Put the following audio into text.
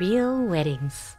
Real weddings.